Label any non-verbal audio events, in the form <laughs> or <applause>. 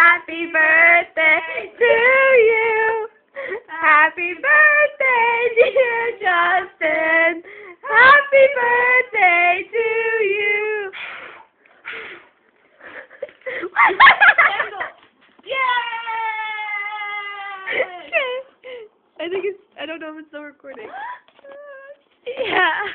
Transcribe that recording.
Happy birthday to you. Happy birthday, dear Justin. Happy birthday to you. Okay. <laughs> I think it's. I don't know if it's still recording. yeah.